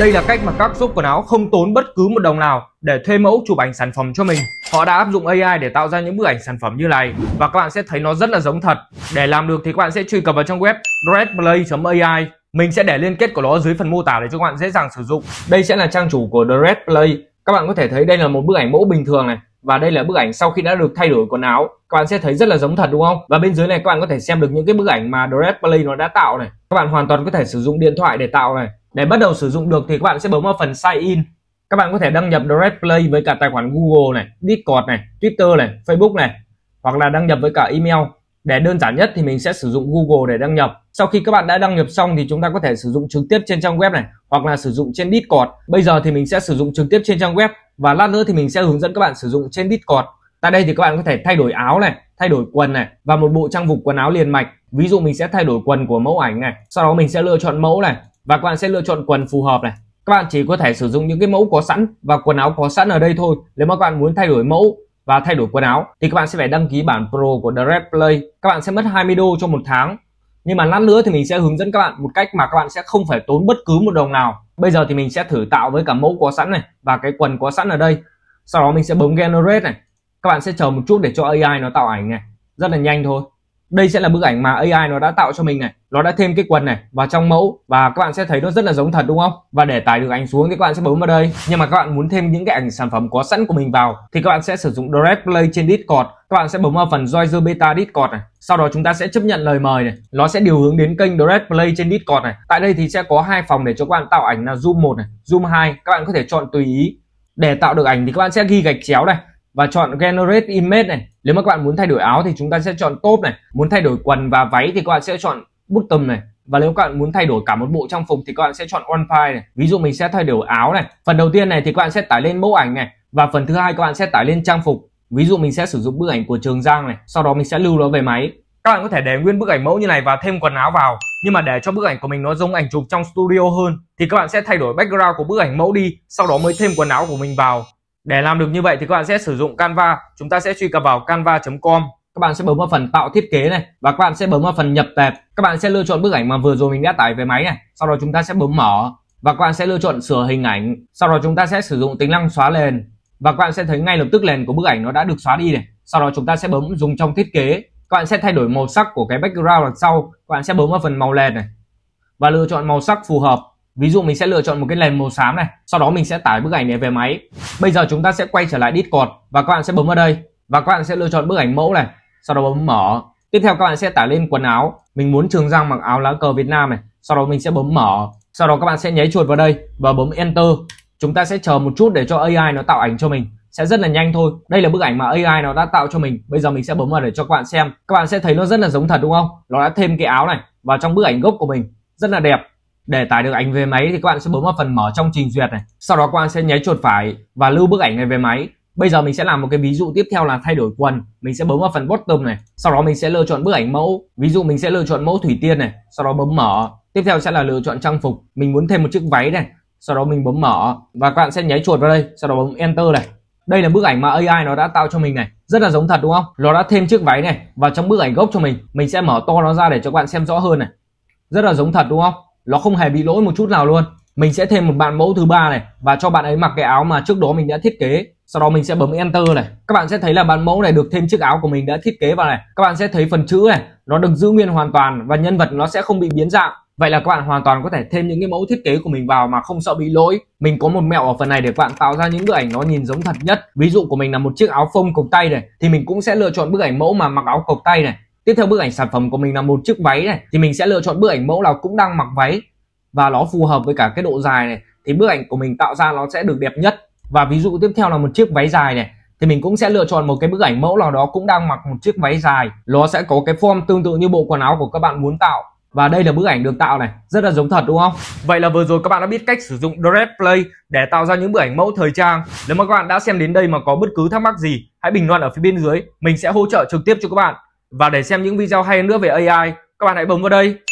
Đây là cách mà các shop quần áo không tốn bất cứ một đồng nào để thuê mẫu chụp ảnh sản phẩm cho mình. Họ đã áp dụng AI để tạo ra những bức ảnh sản phẩm như này và các bạn sẽ thấy nó rất là giống thật. Để làm được thì các bạn sẽ truy cập vào trang web dreadplay.ai. Mình sẽ để liên kết của nó dưới phần mô tả để cho các bạn dễ dàng sử dụng. Đây sẽ là trang chủ của Dreadplay. Các bạn có thể thấy đây là một bức ảnh mẫu bình thường này và đây là bức ảnh sau khi đã được thay đổi quần áo các bạn sẽ thấy rất là giống thật, đúng không và bên dưới này các bạn có thể xem được những cái bức ảnh mà Dreadplay nó đã tạo này các bạn hoàn toàn có thể sử dụng điện thoại để tạo này để bắt đầu sử dụng được thì các bạn sẽ bấm vào phần sign in các bạn có thể đăng nhập Direct Play với cả tài khoản Google này, Discord này, Twitter này, Facebook này hoặc là đăng nhập với cả email. Để đơn giản nhất thì mình sẽ sử dụng Google để đăng nhập. Sau khi các bạn đã đăng nhập xong thì chúng ta có thể sử dụng trực tiếp trên trang web này hoặc là sử dụng trên Discord. Bây giờ thì mình sẽ sử dụng trực tiếp trên trang web và lát nữa thì mình sẽ hướng dẫn các bạn sử dụng trên Discord. Tại đây thì các bạn có thể thay đổi áo này, thay đổi quần này và một bộ trang phục quần áo liền mạch. Ví dụ mình sẽ thay đổi quần của mẫu ảnh này, sau đó mình sẽ lựa chọn mẫu này và các bạn sẽ lựa chọn quần phù hợp này. Các bạn chỉ có thể sử dụng những cái mẫu có sẵn và quần áo có sẵn ở đây thôi. Nếu mà các bạn muốn thay đổi mẫu và thay đổi quần áo, thì các bạn sẽ phải đăng ký bản Pro của Direct Play. Các bạn sẽ mất 20 đô cho một tháng. Nhưng mà lát nữa thì mình sẽ hướng dẫn các bạn một cách mà các bạn sẽ không phải tốn bất cứ một đồng nào. Bây giờ thì mình sẽ thử tạo với cả mẫu có sẵn này và cái quần có sẵn ở đây. Sau đó mình sẽ bấm generate này. Các bạn sẽ chờ một chút để cho AI nó tạo ảnh này. Rất là nhanh thôi đây sẽ là bức ảnh mà AI nó đã tạo cho mình này, nó đã thêm cái quần này vào trong mẫu và các bạn sẽ thấy nó rất là giống thật, đúng không? Và để tải được ảnh xuống thì các bạn sẽ bấm vào đây. Nhưng mà các bạn muốn thêm những cái ảnh sản phẩm có sẵn của mình vào thì các bạn sẽ sử dụng Direct Play trên Discord. Các bạn sẽ bấm vào phần Join Beta Discord này. Sau đó chúng ta sẽ chấp nhận lời mời này. Nó sẽ điều hướng đến kênh Direct Play trên Discord này. Tại đây thì sẽ có hai phòng để cho các bạn tạo ảnh là zoom 1 này, zoom 2 các bạn có thể chọn tùy ý để tạo được ảnh thì các bạn sẽ ghi gạch chéo này và chọn generate image này. Nếu mà các bạn muốn thay đổi áo thì chúng ta sẽ chọn top này. Muốn thay đổi quần và váy thì các bạn sẽ chọn bottom này. Và nếu các bạn muốn thay đổi cả một bộ trang phục thì các bạn sẽ chọn on file này. Ví dụ mình sẽ thay đổi áo này. Phần đầu tiên này thì các bạn sẽ tải lên mẫu ảnh này. Và phần thứ hai các bạn sẽ tải lên trang phục. Ví dụ mình sẽ sử dụng bức ảnh của trường giang này. Sau đó mình sẽ lưu nó về máy. Các bạn có thể để nguyên bức ảnh mẫu như này và thêm quần áo vào. Nhưng mà để cho bức ảnh của mình nó giống ảnh chụp trong studio hơn thì các bạn sẽ thay đổi background của bức ảnh mẫu đi. Sau đó mới thêm quần áo của mình vào để làm được như vậy thì các bạn sẽ sử dụng Canva. Chúng ta sẽ truy cập vào canva.com các bạn sẽ bấm vào phần tạo thiết kế này và các bạn sẽ bấm vào phần nhập tệp. Các bạn sẽ lựa chọn bức ảnh mà vừa rồi mình đã tải về máy này. Sau đó chúng ta sẽ bấm mở và các bạn sẽ lựa chọn sửa hình ảnh. Sau đó chúng ta sẽ sử dụng tính năng xóa nền và các bạn sẽ thấy ngay lập tức nền của bức ảnh nó đã được xóa đi này. Sau đó chúng ta sẽ bấm dùng trong thiết kế. Các bạn sẽ thay đổi màu sắc của cái background đằng sau. Các bạn sẽ bấm vào phần màu nền này và lựa chọn màu sắc phù hợp ví dụ mình sẽ lựa chọn một cái nền màu xám này, sau đó mình sẽ tải bức ảnh này về máy. Bây giờ chúng ta sẽ quay trở lại Discord và các bạn sẽ bấm vào đây và các bạn sẽ lựa chọn bức ảnh mẫu này, sau đó bấm mở. Tiếp theo các bạn sẽ tải lên quần áo. Mình muốn trường giang mặc áo lá cờ Việt Nam này, sau đó mình sẽ bấm mở. Sau đó các bạn sẽ nháy chuột vào đây và bấm enter. Chúng ta sẽ chờ một chút để cho AI nó tạo ảnh cho mình. Sẽ rất là nhanh thôi. Đây là bức ảnh mà AI nó đã tạo cho mình. Bây giờ mình sẽ bấm vào để cho các bạn xem. Các bạn sẽ thấy nó rất là giống thật, đúng không? Nó đã thêm cái áo này vào trong bức ảnh gốc của mình. Rất là đẹp để tải được ảnh về máy thì các bạn sẽ bấm vào phần mở trong trình duyệt này. Sau đó các bạn sẽ nháy chuột phải và lưu bức ảnh này về máy. Bây giờ mình sẽ làm một cái ví dụ tiếp theo là thay đổi quần. Mình sẽ bấm vào phần bottom này. Sau đó mình sẽ lựa chọn bức ảnh mẫu. Ví dụ mình sẽ lựa chọn mẫu thủy tiên này. Sau đó bấm mở. Tiếp theo sẽ là lựa chọn trang phục. Mình muốn thêm một chiếc váy này. Sau đó mình bấm mở. Và các bạn sẽ nháy chuột vào đây. Sau đó bấm enter này. Đây là bức ảnh mà AI nó đã tạo cho mình này. Rất là giống thật, đúng không? Nó đã thêm chiếc váy này vào trong bức ảnh gốc cho mình. Mình sẽ mở to nó ra để cho các bạn xem rõ hơn này. Rất là giống thật, đúng không? Nó không hề bị lỗi một chút nào luôn. Mình sẽ thêm một bạn mẫu thứ ba này, và cho bạn ấy mặc cái áo mà trước đó mình đã thiết kế. Sau đó mình sẽ bấm enter này. Các bạn sẽ thấy là bạn mẫu này được thêm chiếc áo của mình đã thiết kế vào này. Các bạn sẽ thấy phần chữ này, nó được giữ nguyên hoàn toàn và nhân vật nó sẽ không bị biến dạng. Vậy là các bạn hoàn toàn có thể thêm những cái mẫu thiết kế của mình vào mà không sợ bị lỗi. Mình có một mẹo ở phần này để các bạn tạo ra những bức ảnh nó nhìn giống thật nhất. Ví dụ của mình là một chiếc áo phông cộc tay này, thì mình cũng sẽ lựa chọn bức ảnh mẫu mà mặc áo cộc tay này tiếp theo bức ảnh sản phẩm của mình là một chiếc váy này, thì mình sẽ lựa chọn bức ảnh mẫu nào cũng đang mặc váy, và nó phù hợp với cả cái độ dài này. Thì bức ảnh của mình tạo ra nó sẽ được đẹp nhất. Và ví dụ tiếp theo là một chiếc váy dài này, thì mình cũng sẽ lựa chọn một cái bức ảnh mẫu nào đó cũng đang mặc một chiếc váy dài. Nó sẽ có cái form tương tự như bộ quần áo của các bạn muốn tạo. Và đây là bức ảnh được tạo này, rất là giống thật, đúng không? Vậy là vừa rồi các bạn đã biết cách sử dụng Direct Play để tạo ra những bức ảnh mẫu thời trang. Nếu mà các bạn đã xem đến đây mà có bất cứ thắc mắc gì, hãy bình luận ở phía bên dưới. Mình sẽ hỗ trợ trực tiếp cho các bạn và để xem những video hay nữa về AI các bạn hãy bấm vào đây.